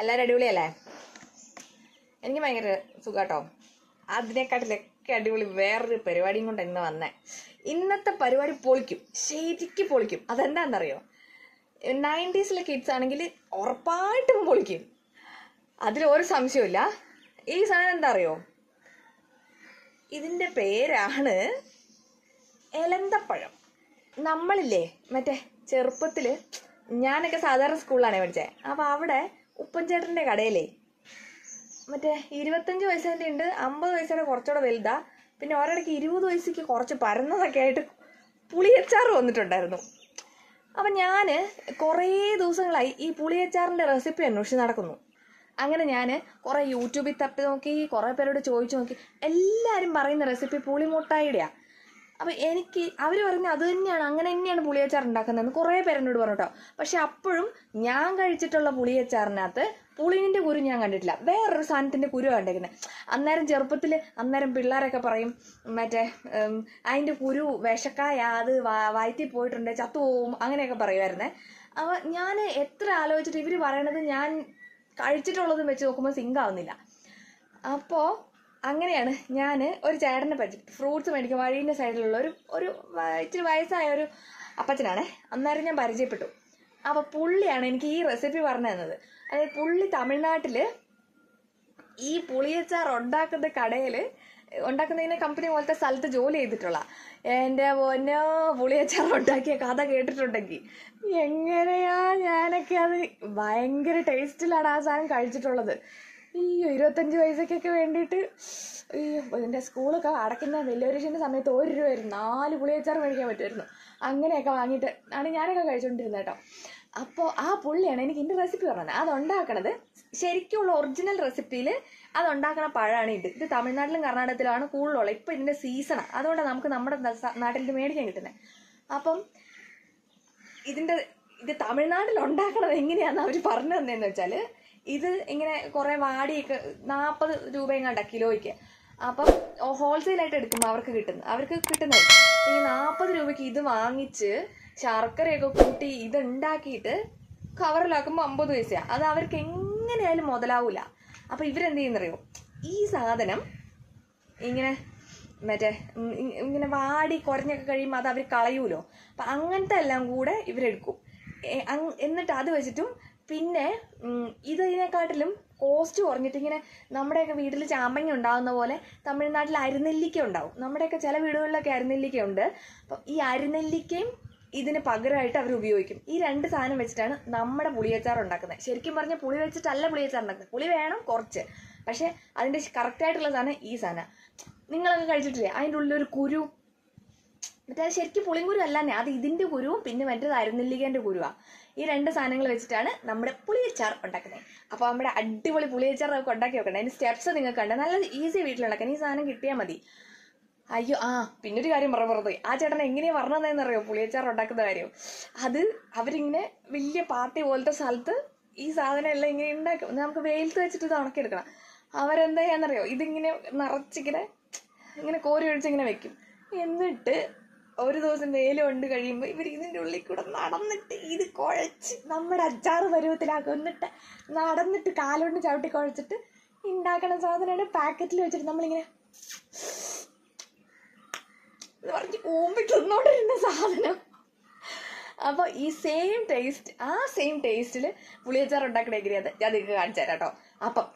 എല്ലാവരും അടിപൊളിയല്ലേ? എനിക്ക് ഭയങ്കര സുഖാട്ടോ. അതിനെക്കാട്ടിലൊക്കെ അടിപൊളി വേറൊരു പരിപാടിയും കൊണ്ട് ഇന്ന് വന്നേ. ഇന്നത്തെ പരിപാടി പൊളിക്കും. ശരിക്കും പൊളിക്കും. അതെന്താണെന്നറിയോ നയന്റീസിലെ കിഡ്സ് ആണെങ്കിൽ ഉറപ്പായിട്ടും പൊളിക്കും. അതിൽ ഒരു സംശയമില്ല ഈ സാധനം എന്താ അറിയോ ഇതിന്റെ പേരാണ് എലന്തപ്പഴം. നമ്മളില്ലേ മറ്റേ ചെറുപ്പത്തിൽ ഞാനൊക്കെ സാധാരണ സ്കൂളിലാണ് പഠിച്ചത് അപ്പോൾ അവിടെ ഉപ്പൻചേട്ടന്റെ കടയിലേ. മറ്റേ ഇരുപത്തഞ്ച് വയസ്സിന്റെ ഉണ്ട് അമ്പത് വയസ്സിന്റെ കുറച്ചുകൂടെ വലുതാ. പിന്നെ ഒരിടയ്ക്ക് ഇരുപത് വയസ്സിക്ക് കുറച്ച് പരന്നതൊക്കെ ആയിട്ട് പുളിയച്ചാറ് വന്നിട്ടുണ്ടായിരുന്നു. അപ്പം ഞാൻ കുറേ ദിവസങ്ങളായി ഈ പുളിയച്ചാറിന്റെ റെസിപ്പി അന്വേഷിച്ച് നടക്കുന്നു. അങ്ങനെ ഞാൻ കുറേ യൂട്യൂബിൽ തപ്പി നോക്കി കുറേ പേരോട് ചോദിച്ചു നോക്കി. എല്ലാവരും പറയുന്ന റെസിപ്പി പുളിമുട്ടായിയുടെയാണ് അപ്പം എനിക്ക് അവർ പറഞ്ഞു അത് തന്നെയാണ് അങ്ങനെ തന്നെയാണ് പുളിയച്ചാർ ഉണ്ടാക്കുന്നതെന്ന് കുറേ പേരെന്നോട് പറഞ്ഞു കേട്ടോ. പക്ഷെ അപ്പോഴും ഞാൻ കഴിച്ചിട്ടുള്ള പുളിയച്ചാറിനകത്ത് പുളിനിന്റെ കുരു ഞാൻ കണ്ടിട്ടില്ല. വേറൊരു സാധനത്തിന്റെ കുരു കണ്ടേക്കുന്നത് അന്നേരം ചെറുപ്പത്തിൽ അന്നേരം പിള്ളേരൊക്കെ പറയും മറ്റേ അതിന്റെ കുരു വിഷക്കായ അത് വാ വയറ്റിൽ പോയിട്ടുണ്ട് ചത്തുപോവും അങ്ങനെയൊക്കെ പറയുമായിരുന്നേ. അപ്പോൾ ഞാൻ എത്ര ആലോചിച്ചിട്ട് ഇവർ പറയണത് ഞാൻ കഴിച്ചിട്ടുള്ളതും വെച്ച് നോക്കുമ്പോൾ സിങ്ക് ആവുന്നില്ല അപ്പോൾ അങ്ങനെയാണ് ഞാൻ ഒരു ചേട്ടനെ പരിചയപ്പെട്ടത് ഫ്രൂട്ട്സ് മേടിക്കും വഴീന്റെ സൈഡിലുള്ള ഒരു ഒരു ഇച്ചിരി വയസ്സായ ഒരു അപ്പച്ചനാണേ. അന്നേരം ഞാൻ പരിചയപ്പെട്ടു. അപ്പോൾ പുള്ളിയാണ് എനിക്ക് ഈ റെസിപ്പി പറഞ്ഞു തന്നത്. അതായത് പുള്ളി തമിഴ്നാട്ടിൽ ഈ പുളിയച്ചാർ ഉണ്ടാക്കുന്ന കടയിൽ ഉണ്ടാക്കുന്നതിനെ കമ്പനി പോലത്തെ സ്ഥലത്ത് ജോലി ചെയ്തിട്ടുള്ള എന്റെ പൊന്നോ പുളിയച്ചാർ ഉണ്ടാക്കിയ കഥ കേട്ടിട്ടുണ്ടെങ്കിൽ എങ്ങനെയാ ഞാനൊക്കെ അത് ഭയങ്കര ടേസ്റ്റിലാണ് ആ സാധനം കഴിച്ചിട്ടുള്ളത്. അയ്യോ ഇരുപത്തഞ്ച് പൈസക്കൊക്കെ വേണ്ടിയിട്ട് അയ്യോ ഇതിന്റെ സ്കൂളൊക്കെ അടയ്ക്കുന്ന വലിയൊരുഷിന്റെ സമയത്ത് ഒരു രൂപ വരും നാല് പുളിയച്ചാർ മേടിക്കാൻ പറ്റുമായിരുന്നു. അങ്ങനെയൊക്കെ വാങ്ങിയിട്ട് ആണ് ഞാനൊക്കെ കഴിച്ചുകൊണ്ടിരുന്നത് കേട്ടോ. അപ്പോൾ ആ പുള്ളിയാണ് എനിക്ക് ഇതിന്റെ റെസിപ്പി പറഞ്ഞത്. അത് ഉണ്ടാക്കണത് ശരിക്കുള്ള ഒറിജിനൽ റെസിപ്പിയിൽ അത് ഉണ്ടാക്കണ പഴമാണ് ഇത്. ഇത് തമിഴ്നാട്ടിലും കർണാടകത്തിലുമാണ് കൂടുതലുള്ളത്. ഇപ്പം ഇതിന്റെ സീസണാണ് അതുകൊണ്ടാണ് നമുക്ക് നമ്മുടെ നാട്ടിൽ ഇത് മേടിക്കാൻ കിട്ടുന്നത് അപ്പം ഇതിന്റെ ഇത് തമിഴ്നാട്ടിൽ ഉണ്ടാക്കണത് എങ്ങനെയാണെന്ന് അവർ പറഞ്ഞു തന്നതെന്ന് വെച്ചാൽ ഇത് ഇങ്ങനെ കുറെ വാടിയൊക്കെ നാൽപ്പത് രൂപയും കിലോയ്ക്ക്. അപ്പം ഹോൾസെയിലായിട്ട് എടുക്കുമ്പോൾ അവർക്ക് കിട്ടുന്നത് അവർക്ക് കിട്ടുന്നത് ഈ നാൽപ്പത് രൂപയ്ക്ക് ഇത് വാങ്ങിച്ച് ശർക്കരയൊക്കെ കൂട്ടി ഇത് ഉണ്ടാക്കിയിട്ട് കവറിലാക്കുമ്പോൾ അമ്പത് പൈസയാണ് അത് അവർക്ക് എങ്ങനെയായാലും മുതലാവൂല. അപ്പം ഇവരെന്ത് ചെയ്യുന്നറിയോ ഈ സാധനം ഇങ്ങനെ മറ്റേ ഇങ്ങനെ വാടി കുറഞ്ഞൊക്കെ കഴിയുമ്പോൾ അത് അവർ കളയൂലോ. അപ്പം അങ്ങനത്തെ എല്ലാം കൂടെ ഇവരെടുക്കും. എന്നിട്ട് അത് വെച്ചിട്ടും പിന്നെ ഇതിനെക്കാട്ടിലും കോസ്റ്റ് കുറഞ്ഞിട്ട് ഇങ്ങനെ നമ്മുടെയൊക്കെ വീട്ടിൽ ചാമ്പങ്ങ ഉണ്ടാകുന്ന പോലെ തമിഴ്നാട്ടിൽ അരുനെല്ലിക്ക ഉണ്ടാവും. നമ്മുടെയൊക്കെ ചില വീടുകളിലൊക്കെ അരുനെല്ലിക്ക ഉണ്ട്. അപ്പം ഈ അരുനെല്ലിക്കയും ഇതിന് പകരമായിട്ട് അവർ ഉപയോഗിക്കും. ഈ രണ്ട് സാധനം വെച്ചിട്ടാണ് നമ്മുടെ പുളിയച്ചാർ ഉണ്ടാക്കുന്നത്. ശരിക്കും പറഞ്ഞാൽ പുളി വെച്ചിട്ടല്ല പുളിയച്ചാർ ഉണ്ടാക്കുന്നത്. പുളി വേണം കുറച്ച്. പക്ഷേ അതിന്റെ കറക്റ്റായിട്ടുള്ള സാധനം ഈ സാധനം. നിങ്ങളൊക്കെ കഴിച്ചിട്ടില്ലേ? അതിന്റെ ഉള്ളിലൊരു കുരു. മറ്റേ ശരിക്കും പുളിങ്കുരു അല്ലാന്നേ. അത് ഇതിന്റെ കുരുവും പിന്നെ മറ്റേത് അരുനെല്ലിക്കേന്റെ കുരുവാ. ഈ രണ്ട് സാധനങ്ങൾ വെച്ചിട്ടാണ് നമ്മുടെ പുളിയച്ചാർ ഉണ്ടാക്കുന്നത്. അപ്പോൾ നമ്മുടെ അടിപൊളി പുളിയച്ചാർ നമുക്ക് ഉണ്ടാക്കി വെക്കണം അതിന്റെ സ്റ്റെപ്സ് നിങ്ങൾക്ക് കണ്ട നല്ല ഈസി വീട്ടിലുണ്ടാക്കാൻ ഈ സാധനം കിട്ടിയാൽ മതി. അയ്യോ ആ പിന്നെ ഒരു കാര്യം പറഞ്ഞു ആ ചേട്ടൻ എങ്ങനെയാ പറഞ്ഞതെന്നറിയോ പുളിയച്ചാർ ഉണ്ടാക്കുന്ന കാര്യം. അത് അവരിങ്ങനെ വലിയ പാർട്ടി പോലത്തെ സ്ഥലത്ത് ഈ സാധനം എല്ലാം ഇങ്ങനെ ഉണ്ടാക്കും. നമുക്ക് വെയിലത്ത് വെച്ചിട്ട് ഇത് ഉണക്കിയെടുക്കണം. അവരെന്താ ചെയ്യാന്നറിയോ? ഇതിങ്ങനെ നിറച്ചിങ്ങനെ ഇങ്ങനെ കോരി ഒഴിച്ചിങ്ങനെ വെക്കും. എന്നിട്ട് ഒരു ദിവസം വെയിൽ കൊണ്ട് കഴിയുമ്പോൾ ഇവർ ഇതിന്റെ ഉള്ളിൽ കൂടെ നടന്നിട്ട് ഇത് കുഴച്ച് നമ്മുടെ അച്ചാറ് പരുവത്തിലാക്കും എന്നിട്ട് നടന്നിട്ട് കാലുകൊണ്ട് ചവിട്ടി കുഴച്ചിട്ട് ഉണ്ടാക്കണ സാധനമാണ് പാക്കറ്റിൽ വെച്ചിട്ട് നമ്മളിങ്ങനെ എന്ന് പറഞ്ഞ് ഊമ്പി തിന്നോണ്ടിരുന്ന സാധനം. അപ്പോൾ ഈ സെയിം ടേസ്റ്റ് ആ സെയിം ടേസ്റ്റിൽ പുളിയച്ചാർ ഉണ്ടാക്കണ എങ്ങനെയത് ഞാൻ നിങ്ങൾക്ക് കാണിച്ചു തരാം കേട്ടോ അപ്പം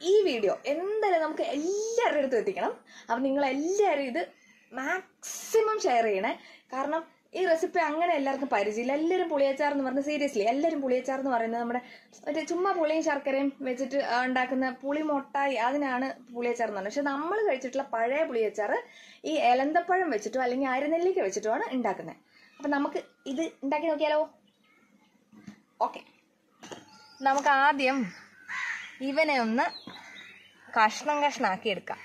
ഈ വീഡിയോ എന്തായാലും നമുക്ക് എല്ലാവരുടെ അടുത്തും എത്തിക്കണം. അപ്പം നിങ്ങൾ എല്ലാവരും ഇത് മാക്സിമം ഷെയർ ചെയ്യണേ. കാരണം ഈ റെസിപ്പി അങ്ങനെ എല്ലാവർക്കും പരിചയമില്ല. എല്ലാവരും പുളിയച്ചാർ എന്ന് പറഞ്ഞാൽ സീരിയസ്ലി എല്ലാവരും പുളിയച്ചാർ എന്ന് പറയുന്നത് നമ്മുടെ മറ്റേ ചുമ്മാ പുളിയും ശർക്കരയും വെച്ചിട്ട് ഉണ്ടാക്കുന്ന പുളി മുട്ടായി അതിനാണ് പുളിയച്ചാർ എന്ന് പറയുന്നത് പക്ഷെ നമ്മൾ കഴിച്ചിട്ടുള്ള പഴയ പുളിയച്ചാർ ഈ എലന്തപ്പഴം വെച്ചിട്ടോ അല്ലെങ്കിൽ അരനെല്ലിക്ക വെച്ചിട്ടോ ആണ് ഉണ്ടാക്കുന്നത്. അപ്പം നമുക്ക് ഇത് ഉണ്ടാക്കി നോക്കിയാലോ? ഓക്കെ നമുക്ക് ആദ്യം ഇവനെ ഒന്ന് കഷ്ണം കഷ്ണാക്കി എടുക്കാം.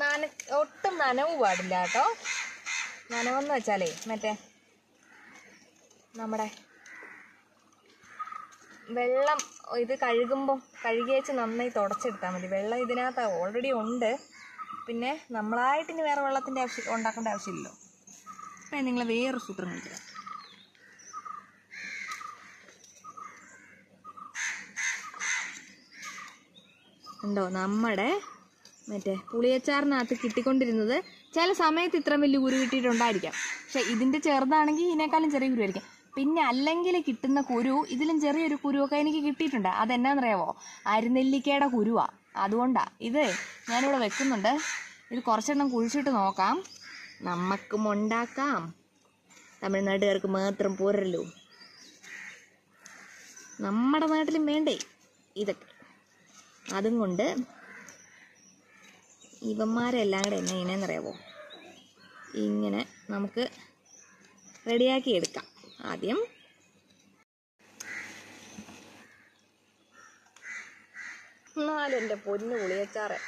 നന ഒട്ടും നനവ് പാടില്ല കേട്ടോ. നനവെന്ന് വെച്ചാലേ മറ്റേ നമ്മുടെ വെള്ളം ഇത് കഴുകുമ്പോൾ കഴുകിയേച്ച് നന്നായി തുടച്ചെടുത്താൽ മതി. വെള്ളം ഇതിനകത്ത് ഓൾറെഡി ഉണ്ട്. പിന്നെ നമ്മളായിട്ട് ഇനി വേറെ വെള്ളത്തിന്റെ ആവശ്യം ഉണ്ടാക്കേണ്ട ആവശ്യമില്ലല്ലോ. അപ്പം നിങ്ങൾ വേറൊരു സൂത്രം കഴിക്കുക ഉണ്ടോ? നമ്മുടെ മറ്റേ പുളിയച്ചാറിനകത്ത് കിട്ടിക്കൊണ്ടിരുന്നത് ചില സമയത്ത് ഇത്ര വലിയ കുരു കിട്ടിയിട്ടുണ്ടായിരിക്കാം. പക്ഷെ ഇതിന്റെ ചെറുതാണെങ്കിൽ ഇതിനേക്കാളും ചെറിയ കുരുവായിരിക്കും പിന്നെ അല്ലെങ്കിൽ കിട്ടുന്ന കുരു ഇതിലും ചെറിയൊരു കുരുവൊക്കെ എനിക്ക് കിട്ടിയിട്ടുണ്ട്. അതെന്നാന്നറിയാവോ? അരുനെല്ലിക്കയുടെ കുരുവാ. അതുകൊണ്ടാ. ഇത് ഞാനിവിടെ വെക്കുന്നുണ്ട്. ഇത് കുറച്ചെണ്ണം കുഴിച്ചിട്ട് നോക്കാം. നമുക്കും ഉണ്ടാക്കാം. തമിഴ്നാട്ടുകാർക്ക് മാത്രം പോരല്ലോ. നമ്മുടെ നാട്ടിലും വേണ്ടേ? ഇതൊക്കെ. അതും കൊണ്ട് ഇവന്മാരെല്ലാം കൂടെ എന്നെ ഇനെന്നറിയാവോ ഇങ്ങനെ നമുക്ക് റെഡിയാക്കി എടുക്കാം. ആദ്യം എന്നാലും എന്റെ പൊന്നു പുളിയച്ചാറ്.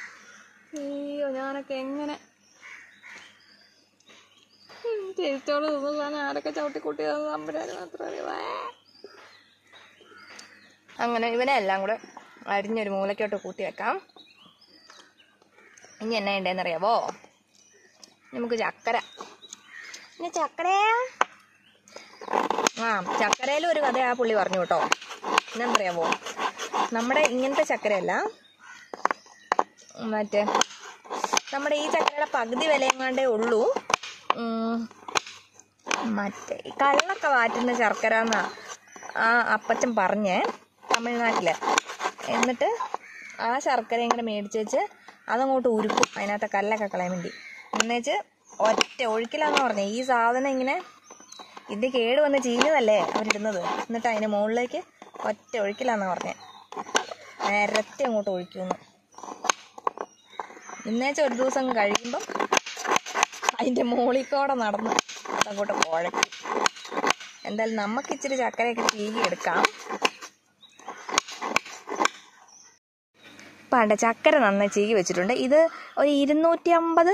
അയ്യോ ഞാനൊക്കെ എങ്ങനെ? ചേച്ചോട് തിന്നു ആരൊക്കെ ചവിട്ടിക്കൂട്ടി തമ്പുരാന് മാത്രം അറിയാ? അങ്ങനെ ഇവനെ എല്ലാം കൂടെ അരിഞ്ഞൊരു മൂലക്കോട്ട് കൂട്ടി വെക്കാം. ഇനി എന്നാ ഉണ്ടേന്നറിയാവോ നമുക്ക് ചക്കര. ഇനി ചക്കരയാ? ആ ചക്കരയിലും ഒരു കഥ ആ പുള്ളി പറഞ്ഞു കേട്ടോ. എന്നറിയാവോ നമ്മുടെ ഇങ്ങനത്തെ ചക്കരയല്ല. മറ്റേ നമ്മുടെ ഈ ചക്കരയുടെ പകുതി വിലയെങ്ങാണ്ടേ ഉള്ളൂ. മറ്റേ കള്ളൊക്കെ വാറ്റുന്ന ശർക്കര എന്നാ ആ അപ്പച്ചൻ പറഞ്ഞേ തമിഴ്നാട്ടിൽ. എന്നിട്ട് ആ ശർക്കര ഇങ്ങനെ മേടിച്ച് വെച്ച് അതങ്ങോട്ട് ഉരുക്കും. അതിനകത്തെ കല്ലൊക്കെ കളയാൻ വേണ്ടി. എന്നുവെച്ച് ഒറ്റ ഒഴുക്കിലാന്ന് പറഞ്ഞേ. ഈ സാധനം ഇങ്ങനെ ഇത് കേട് വന്ന് ചീഞ്ഞതല്ലേ അവരിടുന്നത്? എന്നിട്ട് അതിന് മുകളിലേക്ക് ഒറ്റ ഒഴുക്കിലാന്ന് പറഞ്ഞേ. നേരത്തെ അങ്ങോട്ട് ഒഴിക്കുന്നു എന്നുവെച്ച ഒരു ദിവസം കഴിയുമ്പം അതിന്റെ മുകളിൽ കൂടെ നടന്ന് അതങ്ങോട്ട് കുഴക്കും. എന്തായാലും നമുക്ക് ഇച്ചിരി ചക്കരയൊക്കെ തീകി എടുക്കാം. പണ്ട് ചക്കര നന്നായി ചീകി വെച്ചിട്ടുണ്ട്. ഇത് ഒരു ഇരുന്നൂറ്റി അമ്പത്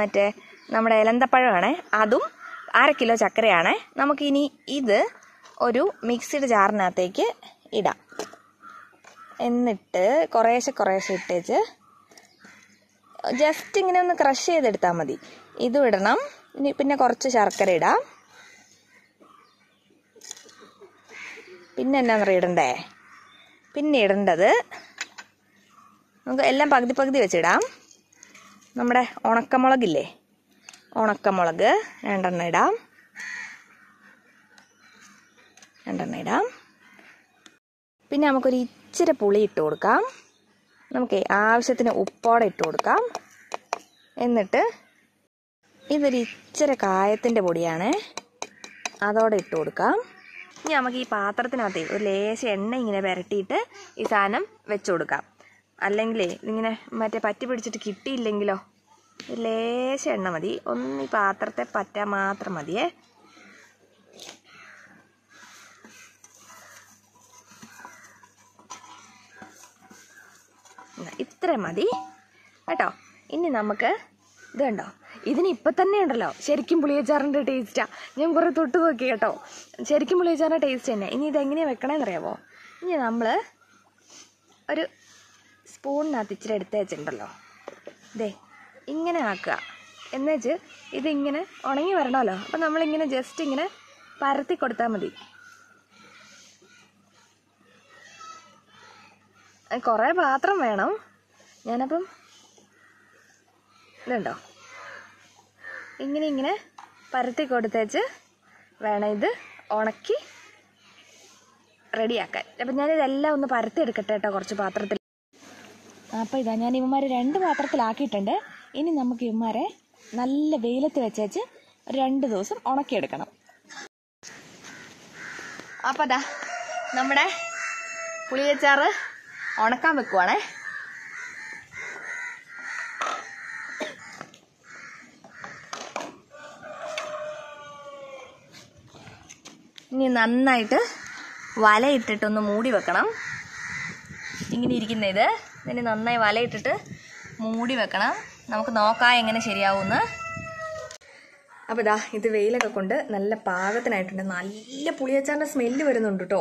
മറ്റേ നമ്മുടെ ഇലന്തപ്പഴമാണ് അതും അര കിലോ ചക്കരയാണ്. നമുക്കിനി ഇത് ഒരു മിക്സിഡ് ജാറിനകത്തേക്ക് ഇടാം. എന്നിട്ട് കുറേശ്ശെ കുറേശ്ശെ ഇട്ടേച്ച് ജസ്റ്റ് ഇങ്ങനെ ഒന്ന് ക്രഷ് ചെയ്തെടുത്താൽ മതി. ഇതും ഇടണം. പിന്നെ കുറച്ച് ശർക്കര ഇടാം. പിന്നെ എന്നാന്ന് ഇടണ്ടേ പിന്നെ ഇടേണ്ടത് നമുക്ക് എല്ലാം പകുതി പകുതി വെച്ചിടാം. നമ്മുടെ ഉണക്കമുളകില്ലേ? ഉണക്കമുളക് രണ്ടെണ്ണം ഇടാം. രണ്ടെണ്ണം ഇടാം. പിന്നെ നമുക്കൊരു ഇച്ചിരി പുളി ഇട്ട് കൊടുക്കാം. നമുക്ക് ആവശ്യത്തിന് ഉപ്പോടെ ഇട്ട് കൊടുക്കാം. എന്നിട്ട് ഇതൊരു ഇച്ചിരി കായത്തിന്റെ പൊടിയാണ്. അതോടെ ഇട്ട് കൊടുക്കാം. ഇനി നമുക്ക് ഈ പാത്രത്തിനകത്ത് ഒരു ലേശം എണ്ണ ഇങ്ങനെ പുരട്ടിയിട്ട് ഈ സാധനം വെച്ചു കൊടുക്കാം. അല്ലെങ്കിലേ ഇങ്ങനെ മറ്റേ പറ്റി പിടിച്ചിട്ട് കിട്ടിയില്ലെങ്കിലോ? ലേശം എണ്ണ മതി. ഒന്ന് ഈ പാത്രത്തെ പറ്റാൻ മാത്രം മതിയേ. ഇത്ര മതി. കേട്ടോ? ഇനി നമുക്ക് ഇത് കണ്ടോ? ഇതിന് ഇപ്പം തന്നെ ഉണ്ടല്ലോ. ശരിക്കും പുളിയച്ചാറിന്റെ ടേസ്റ്റാ ഞാൻ കുറേ തൊട്ട് നോക്കി കേട്ടോ. ശരിക്കും പുളിയച്ചാറിന്റെ ടേസ്റ്റ് തന്നെ. ഇനി ഇതെങ്ങനെയാണ് വെക്കണമെന്ന് അറിയാമോ ഇനി നമ്മൾ ഒരു സ്പൂണിനകത്ത് ഇച്ചിരി എടുത്ത് വെച്ചിട്ടുണ്ടല്ലോ ദേ ഇങ്ങനെ ആക്കുക. എന്നുവെച്ച് ഇതിങ്ങനെ ഉണങ്ങി വരണമല്ലോ. അപ്പം നമ്മളിങ്ങനെ ജസ്റ്റ് ഇങ്ങനെ പരത്തി കൊടുത്താൽ മതി. കുറേ പാത്രം വേണം. ഞാനപ്പം ഇതുണ്ടോ? ഇങ്ങനെ ഇങ്ങനെ പരത്തി കൊടുത്തേച്ച് വേണം ഇത് ഉണക്കി റെഡിയാക്കാൻ അപ്പം ഞാനിതെല്ലാം ഒന്ന് പരത്തി എടുക്കട്ടെ കേട്ടോ കുറച്ച് പാത്രത്തിൽ. അപ്പോൾ ഇതാ ഞാൻ ഇവന്മാരെ രണ്ട് പാത്രത്തിലാക്കിയിട്ടുണ്ട്. ഇനി നമുക്ക് ഇവന്മാരെ നല്ല വെയിലത്ത് വെച്ചേച്ച് രണ്ട് ദിവസം ഉണക്കിയെടുക്കണം. അപ്പോൾ അതാ നമ്മുടെ പുളിയച്ചാറ് ഉണക്കാൻ വെക്കുവാണേ. ഇനി നന്നായിട്ട് വലയിട്ടിട്ടൊന്ന് മൂടി വെക്കണം. ഇങ്ങനെ ഇരിക്കുന്ന ഇത്. ഇതിന് നന്നായി വലയിട്ടിട്ട് മൂടി വെക്കണം. നമുക്ക് നോക്കാം എങ്ങനെ ശരിയാവുമെന്ന് അപ്പോൾ ഇതാ ഇത് വെയിലൊക്കെ കൊണ്ട് നല്ല പാകത്തിനായിട്ടുണ്ട്. നല്ല പുളിയച്ചാറിന്റെ സ്മെല്ല് വരുന്നുണ്ട് കേട്ടോ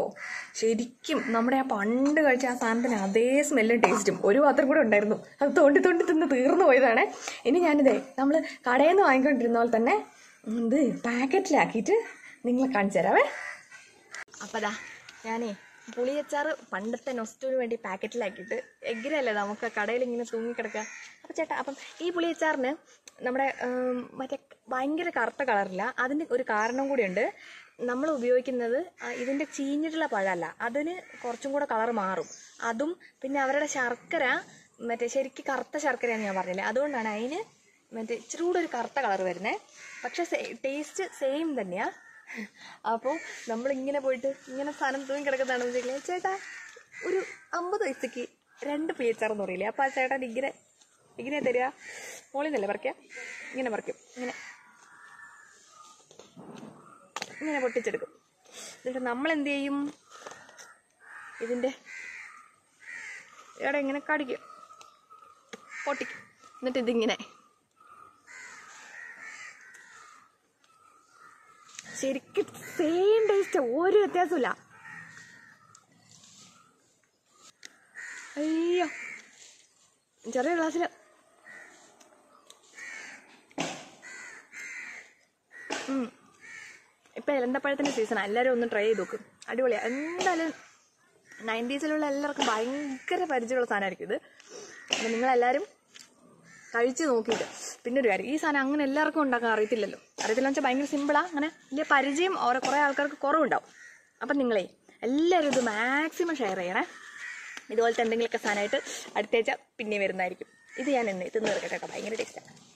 ശരിക്കും നമ്മുടെ ആ പണ്ട് കഴിച്ച ആ സാധനത്തിന് അതേ സ്മെല്ലും ടേസ്റ്റും ഒരു പാത്രം കൂടെ ഉണ്ടായിരുന്നു. അത് തോണ്ടി തോണ്ടി തിന്ന് തീർന്നു പോയതാണ്. ഇനി ഞാനിതേ നമ്മൾ കടയിൽ നിന്ന് വാങ്ങിക്കൊണ്ടിരുന്ന പോലെ തന്നെ ഇത് പാക്കറ്റിലാക്കിയിട്ട് നിങ്ങളെ കാണിച്ചു തരാവേ. അപ്പതാ ഞാനേ പുളിയച്ചാറ് പണ്ടത്തെ നൊസ്റ്റുവിന് വേണ്ടി പാക്കറ്റിലാക്കിയിട്ട് എഗ്രല്ലേ നമുക്ക് കടയിൽ ഇങ്ങനെ തൂങ്ങിക്കിടക്കുക. അപ്പം ചേട്ടാ അപ്പം ഈ പുളിയച്ചാറിന് നമ്മുടെ മറ്റേ ഭയങ്കര കറുത്ത കളറില്ല. അതിന് ഒരു കാരണം കൂടിയുണ്ട്. നമ്മൾ ഉപയോഗിക്കുന്നത് ഇതിന്റെ ചീഞ്ഞിട്ടുള്ള പഴമല്ല. അതിന് കുറച്ചും കൂടെ കളർ മാറും. അതും പിന്നെ അവരുടെ ശർക്കര മറ്റേ ശരിക്കും കറുത്ത ശർക്കരയാണ് ഞാൻ പറഞ്ഞില്ലേ. അതുകൊണ്ടാണ് അതിന് മറ്റേ ഇച്ചിരി കൂടെ ഒരു കറുത്ത കളർ വരുന്നത് പക്ഷെ ടേസ്റ്റ് സെയിം തന്നെയാണ് അപ്പോൾ നമ്മൾ ഇങ്ങനെ പോയിട്ട് ഇങ്ങനെ സാധനം തൂങ്ങി കിടക്കുന്നതാണ് വെച്ചെങ്കിൽ ചേട്ടാ ഒരു അമ്പത് പൈസക്ക് രണ്ട് പി എച്ച് ആർ എന്ന് പറയില്ലേ? അപ്പോൾ ആ ചേട്ടൻ ഇങ്ങനെ ഇങ്ങനെ തരിക. മോളിൽ നിന്നല്ലേ പറിക്കുക ഇങ്ങനെ പറിക്കും. ഇങ്ങനെ. ഇങ്ങനെ പൊട്ടിച്ചെടുക്കും. എന്നിട്ട് നമ്മൾ എന്ത് ചെയ്യും? ഇതിന്റെ ഇവിടെ ഇങ്ങനെ കടിക്കും. പൊട്ടിക്കും. എന്നിട്ട് ഇതിങ്ങനെ. ശരിക്കും സെയിം ടേസ്റ്റ് ഒരു വ്യത്യാസമില്ല അയ്യോ ചെറിയ ഗ്ലാസ്സിൽ ഇപ്പം ഇലന്തപ്പഴത്തിന്റെ സീസൺ എല്ലാവരും ഒന്ന് ട്രൈ ചെയ്ത് നോക്കും. അടിപൊളിയാണ് എന്തായാലും നയന്റീസിലുള്ള എല്ലാവർക്കും ഭയങ്കര പരിചയമുള്ള സാധനമായിരിക്കും ഇത്. അപ്പം നിങ്ങളെല്ലാവരും കഴിച്ച് നോക്കിയിട്ട്. പിന്നെ ഒരു കാര്യം ഈ സാധനം അങ്ങനെ എല്ലാവർക്കും ഉണ്ടാക്കാൻ അറിയത്തില്ലല്ലോ. അറിയത്തില്ല വെച്ചാൽ ഭയങ്കര സിമ്പിളാണ് അങ്ങനെ വലിയ പരിചയം ഓരോ കുറേ ആൾക്കാർക്ക് കുറവുണ്ടാവും. അപ്പം നിങ്ങളെ എല്ലാവരും ഇത് മാക്സിമം ഷെയർ ചെയ്യണേ. ഇതുപോലത്തെ എന്തെങ്കിലുമൊക്കെ സാധനമായിട്ട് അടുത്തേച്ച പിന്നെ വരുന്നതായിരിക്കും. ഇത് ഞാൻ എന്ന് തിന്നു തീർക്കട്ടെ കേട്ടോ. ഭയങ്കര ടേസ്റ്റാണ്